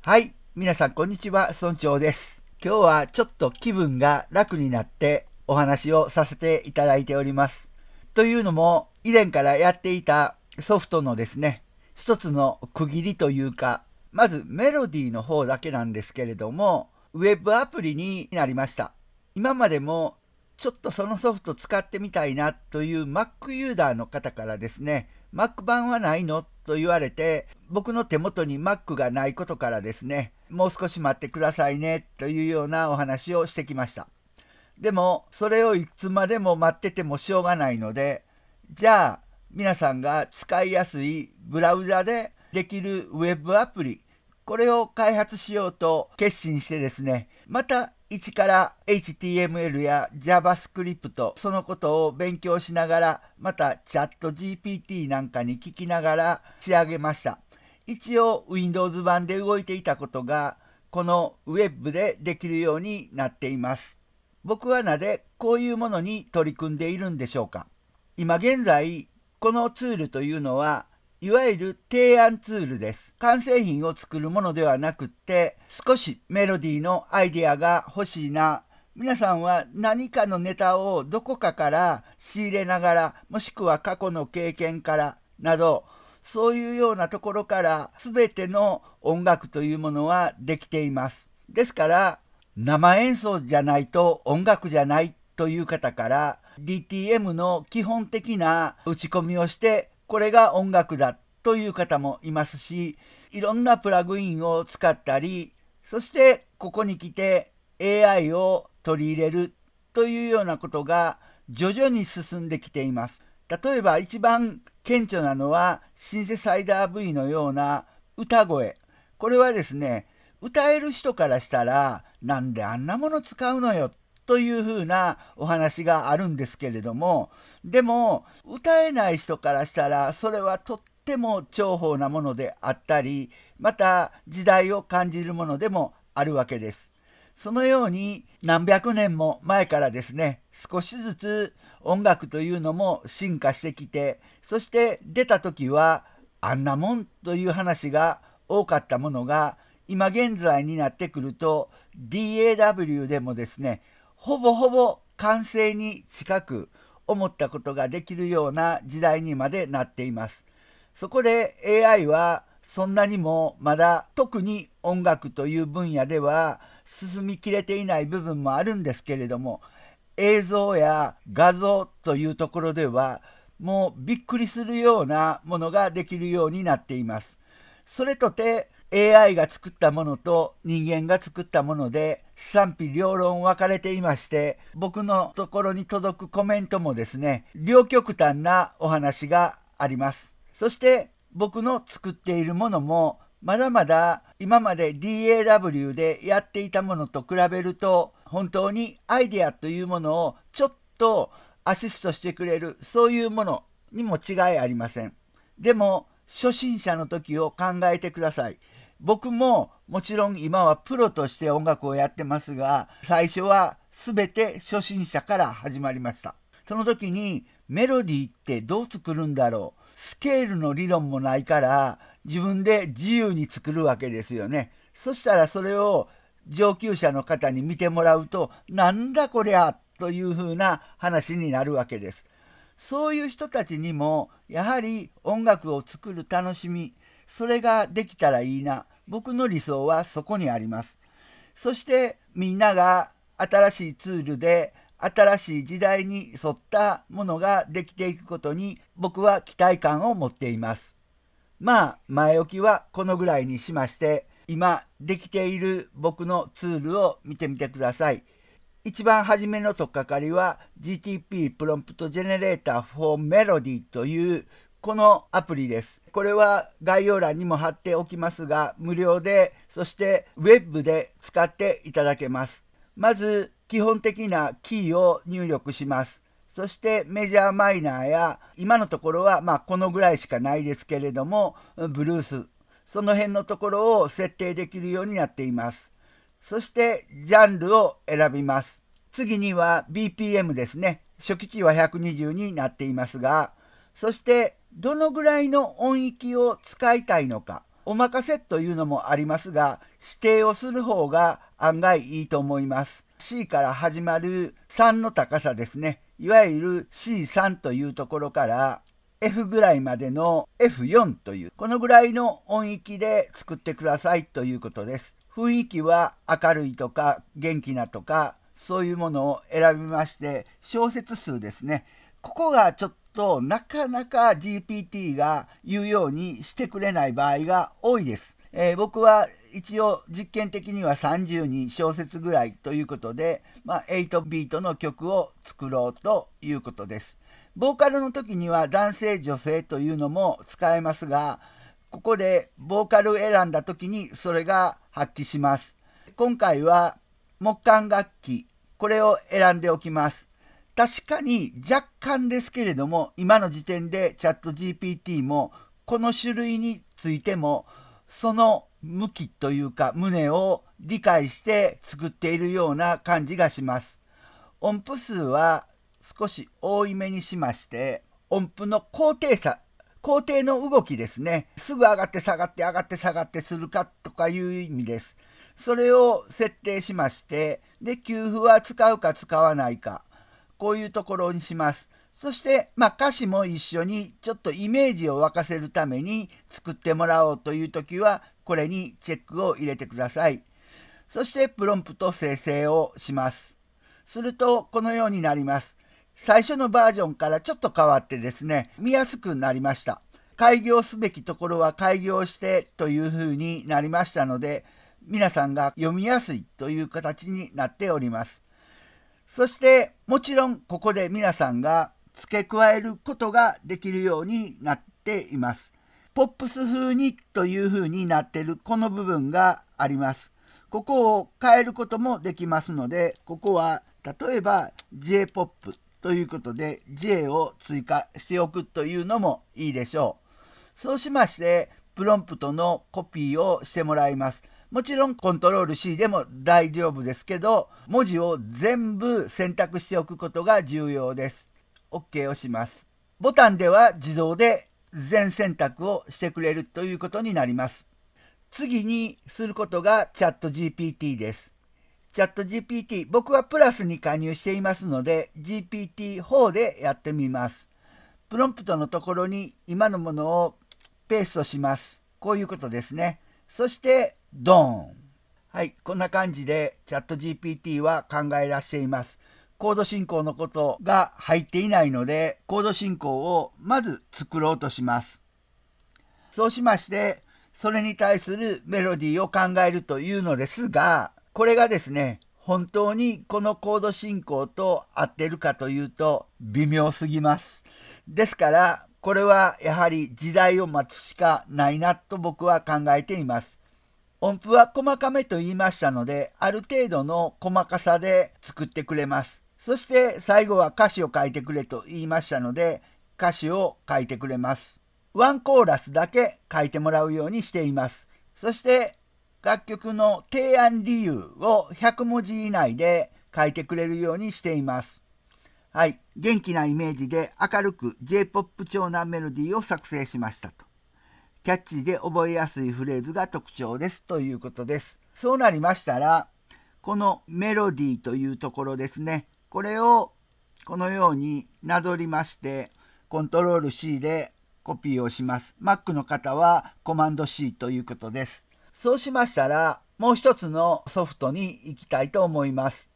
はい、皆さんこんにちは、村長です。今日はちょっと気分が楽になってお話をさせていただいております。というのも、以前からやっていたソフトのですね、一つの区切りというか、まずメロディーの方だけなんですけれども、ウェブアプリになりました。今までもちょっとそのソフト使ってみたいなという Mac ユーザーの方からですね、Mac 版はないの？と言われて、僕の手元に Mac がないことからですね、もう少し待ってくださいねというようなお話をしてきました。でも、それをいつまでも待っててもしょうがないので、じゃあ、皆さんが使いやすいブラウザでできるウェブアプリ、これを開発しようと決心してですね、また一から HTML や JavaScript そのことを勉強しながらまたチャット GPT なんかに聞きながら仕上げました。一応 Windows 版で動いていたことがこの Web でできるようになっています。僕はなぜこういうものに取り組んでいるんでしょうか。今現在このツールというのはいわゆる提案ツールです。完成品を作るものではなくって、少しメロディーのアイデアが欲しいな。皆さんは何かのネタをどこかから仕入れながら、もしくは過去の経験からなど、そういうようなところから全ての音楽というものはできています。ですから、生演奏じゃないと音楽じゃないという方から DTM の基本的な打ち込みをしてこれが音楽だという方もいますし、いろんなプラグインを使ったり、そしてここに来て AI を取り入れるというようなことが徐々に進んできています。例えば一番顕著なのはシンセサイダー V のような歌声。これはですね、歌える人からしたらなんであんなもの使うのよというふうなお話があるんですけれどもでも歌えない人からしたらそれはとっても重宝なものであったりまた時代を感じるものでもあるわけです。そのように何百年も前からですね少しずつ音楽というのも進化してきてそして出た時はあんなもんという話が多かったものが今現在になってくると DAW でもですねほぼほぼ完成に近く思ったことができるような時代にまでなっています。そこで AI はそんなにもまだ特に音楽という分野では進みきれていない部分もあるんですけれども映像や画像というところではもうびっくりするようなものができるようになっています。それとて AI が作ったものと人間が作ったもので賛否両論分かれていまして僕のところに届くコメントもですね両極端なお話があります。そして僕の作っているものもまだまだ今まで DAW でやっていたものと比べると本当にアイデアというものをちょっとアシストしてくれるそういうものにも違いありません。でも初心者の時を考えてください。僕ももちろん今はプロとして音楽をやってますが最初は全て初心者から始まりました。その時にメロディーってどう作るんだろう。スケールの理論もないから自分で自由に作るわけですよね。そしたらそれを上級者の方に見てもらうとなんだこりゃというふうな話になるわけです。そういう人たちにもやはり音楽を作る楽しみそれができたらいいな。僕の理想はそこにあります。そしてみんなが新しいツールで新しい時代に沿ったものができていくことに僕は期待感を持っています。まあ前置きはこのぐらいにしまして今できている僕のツールを見てみてください。一番初めの取っかかりは GTP プロンプトジェネレーター for Melody というこのアプリです。これは概要欄にも貼っておきますが、無料で、そしてウェブで使っていただけます。まず、基本的なキーを入力します。そしてメジャーマイナーや、今のところはまあこのぐらいしかないですけれども、ブルース、その辺のところを設定できるようになっています。そして、ジャンルを選びます。次には BPM ですね。初期値は120になっていますが、そしてどのぐらいの音域を使いたいのかお任せというのもありますが、指定をする方が案外いいと思います。C から始まる3の高さですね。いわゆる C3 というところから F ぐらいまでの F4 という、このぐらいの音域で作ってくださいということです。雰囲気は明るいとか元気なとかそういうものを選びまして小節数ですねここがちょっとなかなか GPT が言うようにしてくれない場合が多いです、えー、僕は一応実験的には32小節ぐらいということで、まあ、8ビートの曲を作ろうということですボーカルの時には男性女性というのも使えますがここでボーカル選んだ時にそれが発揮します。今回は木管楽器、これを選んでおきます。確かに若干ですけれども、今の時点でチャット GPT もこの種類についてもその向きというか旨を理解して作っているような感じがします。音符数は少し多いめにしまして音符の高低差工程の動きですね。すぐ上がって下がって上がって下がってするかとかいう意味です。それを設定しまして、で、給付は使うか使わないか、こういうところにします。そして、まあ、歌詞も一緒にちょっとイメージを沸かせるために作ってもらおうという時は、これにチェックを入れてください。そして、プロンプト生成をします。すると、このようになります。最初のバージョンからちょっと変わってですね、見やすくなりました。開業すべきところは開業してというふうになりましたので、皆さんが読みやすいという形になっております。そしてもちろんここで皆さんが付け加えることができるようになっています。ポップス風にという風になっているこの部分があります。ここを変えることもできますので、ここは例えば J-POP ということで J を追加しておくというのもいいでしょう。そうしまして、プロンプトのコピーをしてもらいます。もちろんコントロール C でも大丈夫ですけど、文字を全部選択しておくことが重要です。OK をします。ボタンでは自動で全選択をしてくれるということになります。次にすることがチャット GPT です。チャット GPT、僕はプラスに加入していますので、GPT4 でやってみます。プロンプトのところに今のものをペーストします。こういうことですね。そして、ドーン。はい、こんな感じでチャット GPT は考えらしています。コード進行のことが入っていないので、コード進行をまず作ろうとします。そうしまして、それに対するメロディーを考えるというのですが、これがですね、本当にこのコード進行と合ってるかというと微妙すぎます。ですから、これはやはり時代を待つしかないなと僕は考えています。音符は細かめと言いましたので、ある程度の細かさで作ってくれます。そして最後は歌詞を書いてくれと言いましたので、歌詞を書いてくれます。ワンコーラスだけ書いてもらうようにしています。そして楽曲の提案理由を100文字以内で書いてくれるようにしています。はい。元気なイメージで明るく J-POP 調なメロディーを作成しましたと。キャッチーで覚えやすいフレーズが特徴ですということです。そうなりましたら、このメロディーというところですね。これをこのようになぞりまして、コントロール C でコピーをします。Mac の方はコマンド C ということです。そうしましたら、もう一つのソフトに行きたいと思います。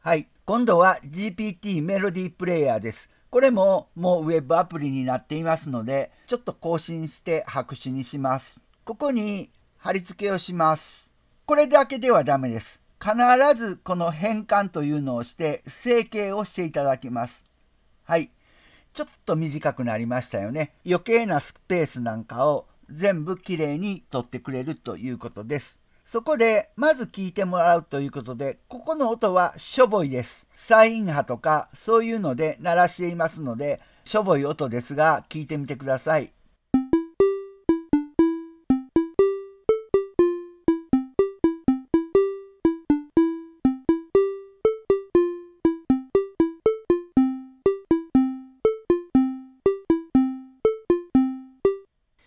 はい。今度は GPT メロディープレイヤーです。これももうウェブアプリになっていますので、ちょっと更新して白紙にします。ここに貼り付けをします。これだけではダメです。必ずこの変換というのをして整形をしていただきます。はい。ちょっと短くなりましたよね。余計なスペースなんかを全部きれいに撮ってくれるということです。そこで、まず聞いてもらうということで、ここの音はしょぼいです。サイン波とか、そういうので鳴らしていますので、しょぼい音ですが、聞いてみてください。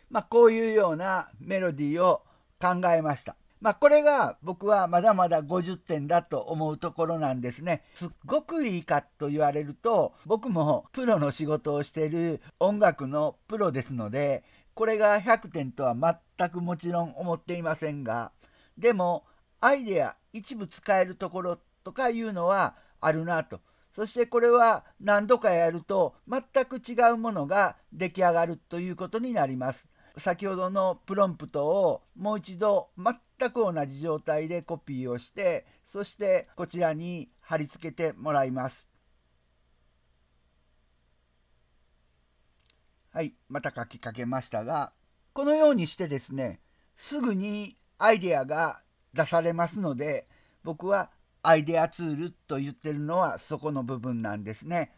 まあ、こういうようなメロディーを考えました。まあ、これが僕はまだまだ50点だと思うところなんですね。すっごくいいかと言われると、僕もプロの仕事をしている音楽のプロですので、これが100点とは全くもちろん思っていませんが、でも、アイデア一部使えるところとかいうのはあるなと。そしてこれは何度かやると全く違うものが出来上がるということになります。先ほどのプロンプトをもう一度全く同じ状態でコピーをしてそしてこちらに貼り付けてもらいます。はい、また書きかけましたがこのようにしてですねすぐにアイデアが出されますので僕はアイデアツールと言ってるのはそこの部分なんですね。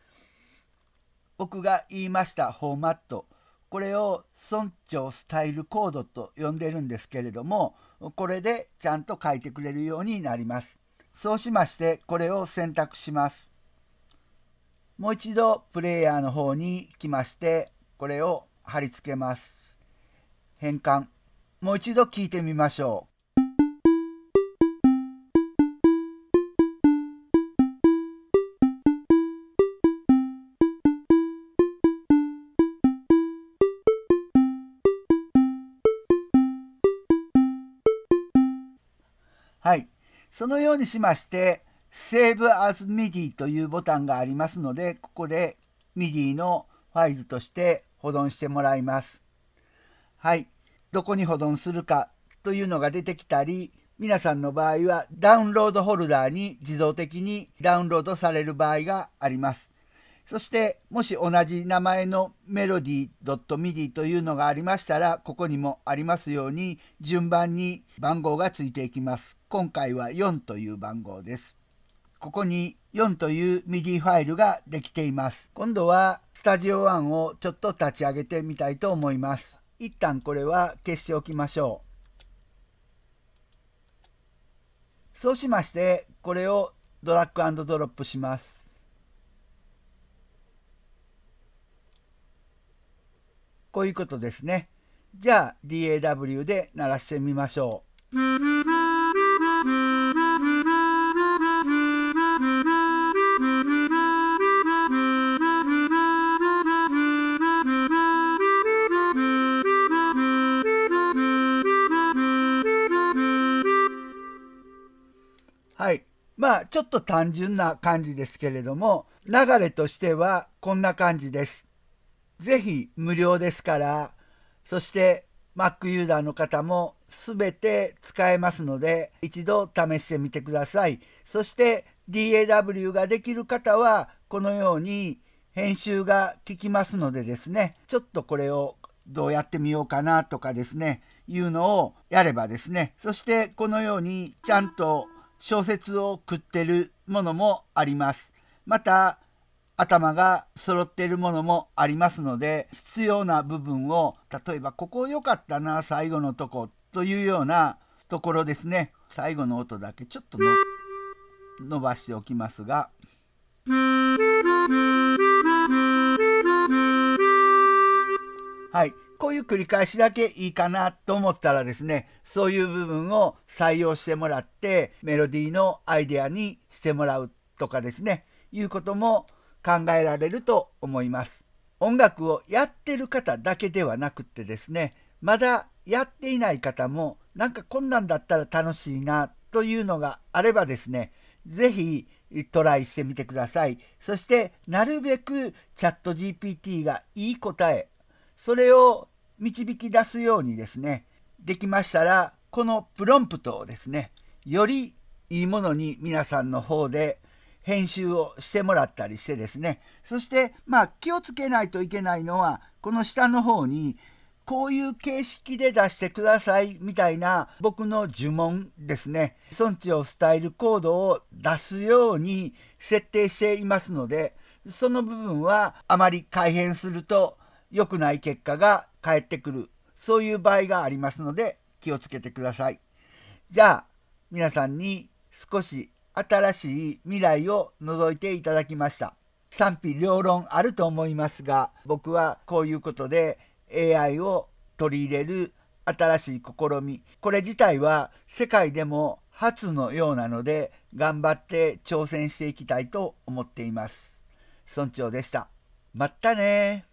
僕が言いましたフォーマットこれを村長スタイルコードと呼んでるんですけれどもこれでちゃんと書いてくれるようになります。そうしましてこれを選択します。もう一度プレイヤーの方に来ましてこれを貼り付けます。変換。もう一度聞いてみましょう。はい。そのようにしまして、Save as MIDI というボタンがありますので、ここで MIDI のファイルとして保存してもらいます。はい。どこに保存するかというのが出てきたり、皆さんの場合はダウンロードホルダーに自動的にダウンロードされる場合があります。そしてもし同じ名前のメロディー .midi というのがありましたらここにもありますように順番に番号がついていきます。今回は4という番号です。ここに4という MIDI ファイルができています。今度はスタジオ1をちょっと立ち上げてみたいと思います。一旦これは消しておきましょう。そうしましてこれをドラッグドロップします。こういうことですね。じゃあ DAW で鳴らしてみましょう。はい。まあ、ちょっと単純な感じですけれども、流れとしてはこんな感じです。ぜひ無料ですから、そして Mac ユーザーの方も全て使えますので、一度試してみてください。そして DAW ができる方は、このように編集が効きますのでですね、ちょっとこれをどうやってみようかなとかですね、いうのをやればですね、そしてこのようにちゃんと小説を食ってるものもあります。また、頭が揃っているものもありますので必要な部分を例えばここ良かったな最後のとこというようなところですね最後の音だけちょっと伸ばしておきますが。はい。こういう繰り返しだけいいかなと思ったらですね、そういう部分を採用してもらって、メロディーのアイデアにしてもらうとかですね、いうことも考えられると思います。音楽をやってる方だけではなくてですね、まだやっていない方もなんかこんなんだったら楽しいなというのがあればですね、ぜひトライしてみてください。そしてなるべくチャット GPT がいい答え、それを導き出すようにですね、できましたら、このプロンプトをですね、よりいいものに皆さんの方で編集をしてもらったりしてですね。そしてまあ気をつけないといけないのはこの下の方にこういう形式で出してくださいみたいな僕の呪文ですね。村長スタイルコードを出すように設定していますのでその部分はあまり改変すると良くない結果が返ってくる。そういう場合がありますので気をつけてください。じゃあ皆さんに少し新しい未来を覗いていただきました賛否両論あると思いますが僕はこういうことで AI を取り入れる新しい試み、これ自体は世界でも初のようなので、頑張って挑戦していきたいと思っています。村長でした。まったね